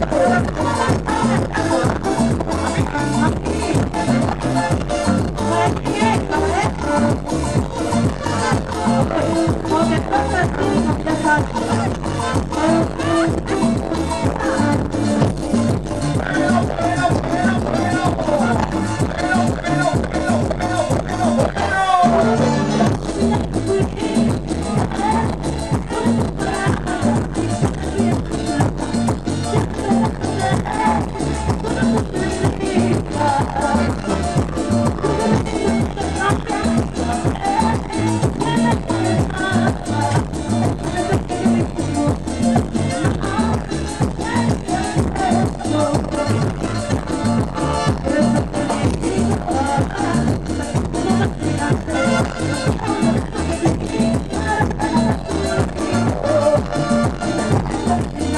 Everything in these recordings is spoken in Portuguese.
Thank you.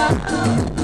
が。